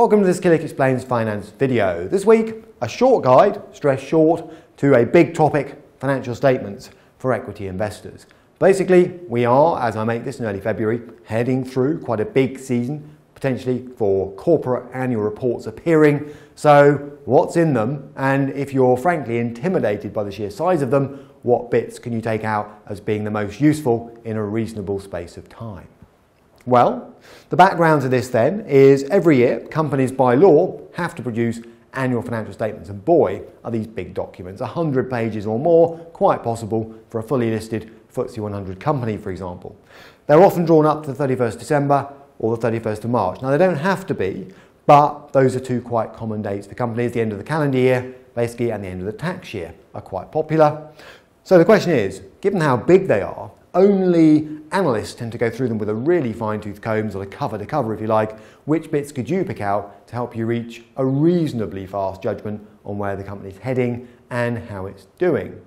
Welcome to this Killik Explains Finance video. This week, a short guide, stress short, to a big topic, financial statements for equity investors. Basically, we are, as I make this in early February, heading through quite a big season, potentially for corporate annual reports appearing. So, what's in them? And if you're frankly intimidated by the sheer size of them, what bits can you take out as being the most useful in a reasonable space of time? Well, the background to this then is every year companies by law have to produce annual financial statements and boy are these big documents, 100 pages or more, quite possible for a fully listed FTSE 100 company for example. They're often drawn up to the 31st December or the 31st of March. Now they don't have to be, but those are two quite common dates for companies. The end of the calendar year, basically, and the end of the tax year are quite popular. So the question is, given how big they are, only analysts tend to go through them with a really fine-tooth comb, sort of cover to cover if you like. Which bits could you pick out to help you reach a reasonably fast judgment on where the company's heading and how it's doing?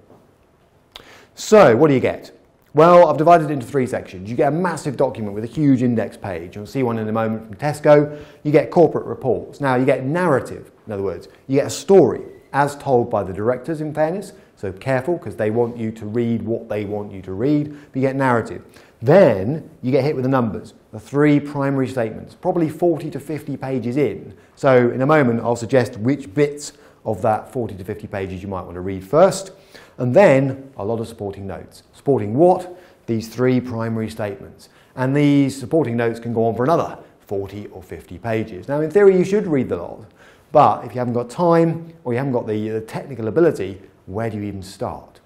So, what do you get? Well, I've divided it into three sections. You get a massive document with a huge index page. You'll see one in a moment from Tesco. You get corporate reports. Now, you get narrative, in other words. You get a story as told by the directors, in fairness. So careful because they want you to read what they want you to read. But you get narrative. Then you get hit with the numbers, the three primary statements, probably 40 to 50 pages in. So in a moment, I'll suggest which bits of that 40 to 50 pages you might want to read first. And then a lot of supporting notes. Supporting what? These three primary statements. And these supporting notes can go on for another 40 or 50 pages. Now, in theory, you should read the lot. But if you haven't got time or you haven't got the, the technical ability, where do you even start?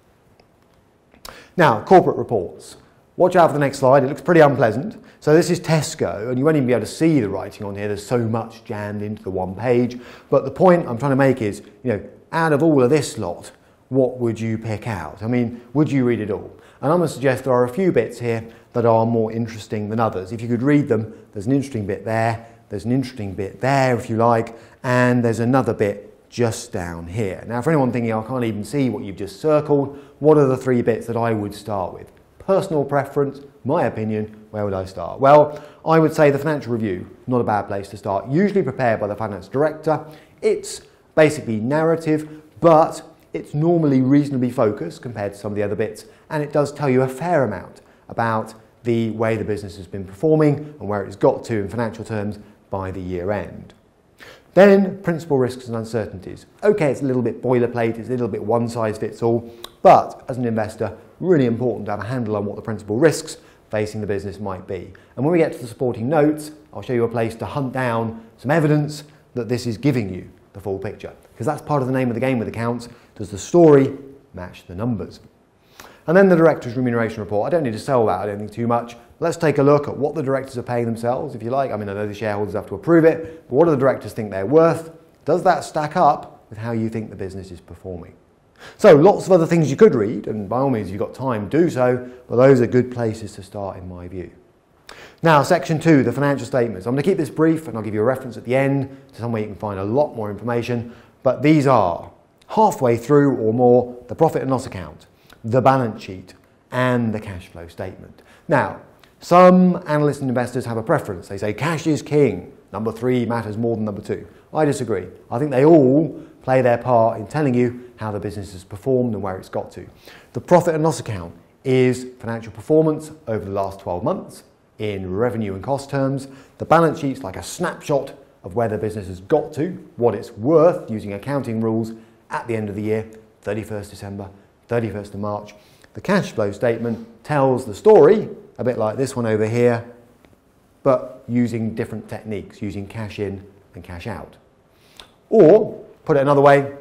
Now, corporate reports. Watch out for the next slide, it looks pretty unpleasant. So this is Tesco, and you won't even be able to see the writing on here, there's so much jammed into the one page. But the point I'm trying to make is, you know, out of all of this lot, what would you pick out? I mean, would you read it all? And I'm going to suggest there are a few bits here that are more interesting than others. If you could read them, there's an interesting bit there, there's an interesting bit there if you like, and there's another bit just down here. Now, for anyone thinking, I can't even see what you've just circled, what are the three bits that I would start with? Personal preference, my opinion, where would I start? Well, I would say the financial review, not a bad place to start. Usually prepared by the finance director. It's basically narrative, but it's normally reasonably focused compared to some of the other bits, and it does tell you a fair amount about the way the business has been performing and where it's got to in financial terms by the year end. Then principal risks and uncertainties. Okay, it's a little bit boilerplate, it's a little bit one size fits all, but as an investor, really important to have a handle on what the principal risks facing the business might be. And when we get to the supporting notes, I'll show you a place to hunt down some evidence that this is giving you the full picture. Because that's part of the name of the game with accounts. Does the story match the numbers? And then the director's remuneration report. I don't need to sell that, I don't think too much. Let's take a look at what the directors are paying themselves, if you like. I mean, I know the shareholders have to approve it, but what do the directors think they're worth? Does that stack up with how you think the business is performing? So, lots of other things you could read, and by all means, you've got time, do so, but those are good places to start, in my view. Now, section two, the financial statements. I'm going to keep this brief and I'll give you a reference at the end to somewhere you can find a lot more information, but these are halfway through or more the profit and loss account the balance sheet, and the cash flow statement. Now, some analysts and investors have a preference. They say cash is king. Number three matters more than number two. I disagree. I think they all play their part in telling you how the business has performed and where it's got to. The profit and loss account is financial performance over the last 12 months in revenue and cost terms. The balance sheet's like a snapshot of where the business has got to, what it's worth using accounting rules at the end of the year, 31st December 31st of March. The cash flow statement tells the story, a bit like this one over here, but using different techniques, using cash in and cash out. Or, put it another way,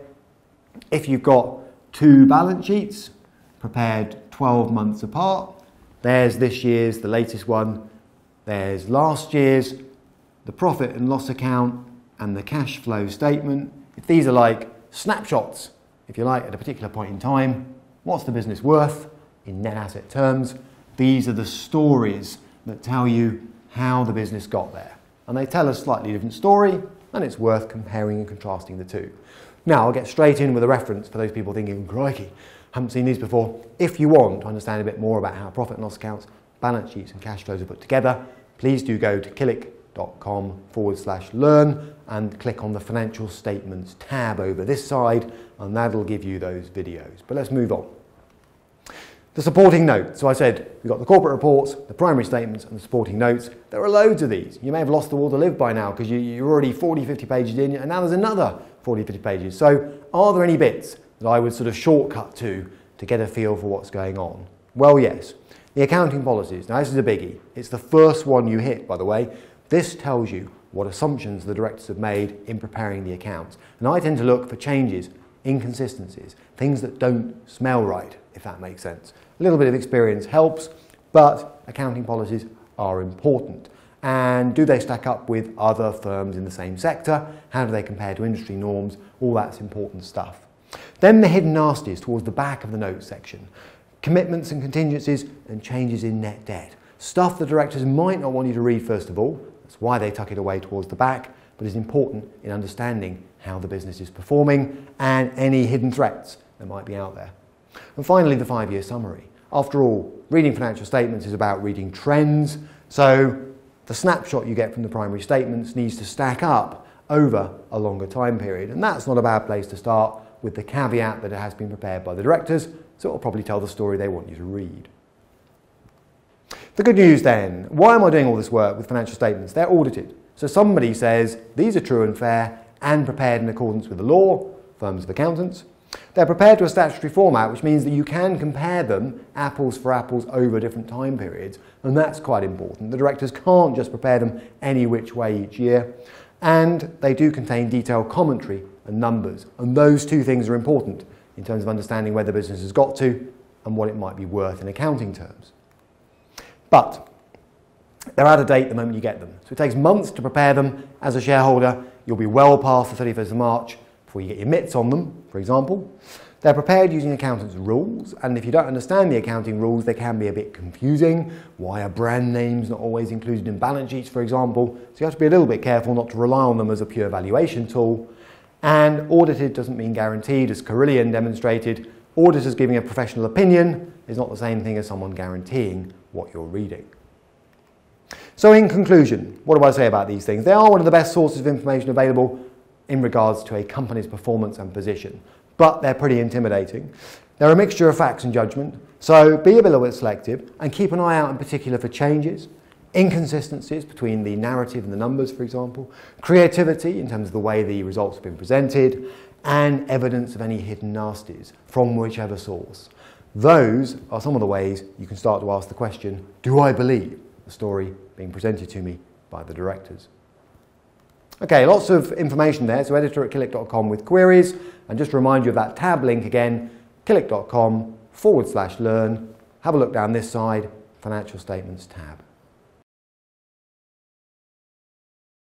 if you've got two balance sheets prepared 12 months apart, there's this year's, the latest one, there's last year's, the profit and loss account, and the cash flow statement. If these are like snapshots, if you like, at a particular point in time, What's the business worth in net asset terms? These are the stories that tell you how the business got there. And they tell a slightly different story, and it's worth comparing and contrasting the two. Now, I'll get straight in with a reference for those people thinking, crikey, haven't seen these before. If you want to understand a bit more about how profit and loss accounts, balance sheets, and cash flows are put together, please do go to killik.com forward slash learn and click on the financial statements tab over this side and that'll give you those videos. But let's move on. The supporting notes. So I said we've got the corporate reports, the primary statements, and the supporting notes. There are loads of these. You may have lost the will to live by now because you, are already 40, 50 pages in, and now there's another 40, 50 pages. So are there any bits that I would sort of shortcut to to get a feel for what's going on? Well, yes. The accounting policies. Now, this is a biggie. It's the first one you hit, by the way. This tells you what assumptions the directors have made in preparing the accounts. And I tend to look for changes, inconsistencies, things that don't smell right, if that makes sense. A little bit of experience helps, but accounting policies are important. And do they stack up with other firms in the same sector? How do they compare to industry norms? All that's important stuff. Then the hidden nasties towards the back of the notes section. Commitments and contingencies and changes in net debt. Stuff the directors might not want you to read first of all. That's why they tuck it away towards the back, but is important in understanding how the business is performing and any hidden threats that might be out there. And finally, the five-year summary. After all, reading financial statements is about reading trends, so the snapshot you get from the primary statements needs to stack up over a longer time period. And that's not a bad place to start with the caveat that it has been prepared by the directors, so it will probably tell the story they want you to read. The good news then, why am I doing all this work with financial statements? They're audited. So somebody says these are true and fair and prepared in accordance with the law, firms of accountants, they're prepared to a statutory format, which means that you can compare them apples for apples over different time periods, and that's quite important. The directors can't just prepare them any which way each year, and they do contain detailed commentary and numbers, and those two things are important in terms of understanding where the business has got to and what it might be worth in accounting terms. But they're out of date the moment you get them. So it takes months to prepare them. As a shareholder, you'll be well past the 31st of March before you get your mitts on them, for example. They're prepared using accountants' rules, and if you don't understand the accounting rules, they can be a bit confusing. Why are brand names not always included in balance sheets, for example? So you have to be a little bit careful not to rely on them as a pure valuation tool. And audited doesn't mean guaranteed, as Carillion demonstrated. Auditors giving a professional opinion is not the same thing as someone guaranteeing what you're reading. So in conclusion, what do I say about these things? They are one of the best sources of information available in regards to a company's performance and position, but they're pretty intimidating. They're a mixture of facts and judgment, so be a little bit selective and keep an eye out in particular for changes, inconsistencies between the narrative and the numbers, for example, creativity in terms of the way the results have been presented, and evidence of any hidden nasties from whichever source. Those are some of the ways you can start to ask the question, do I believe the story being presented to me by the directors? Okay, lots of information there. So editor at killik.com with queries. And just to remind you of that tab link again, killik.com forward slash learn. Have a look down this side, financial statements tab.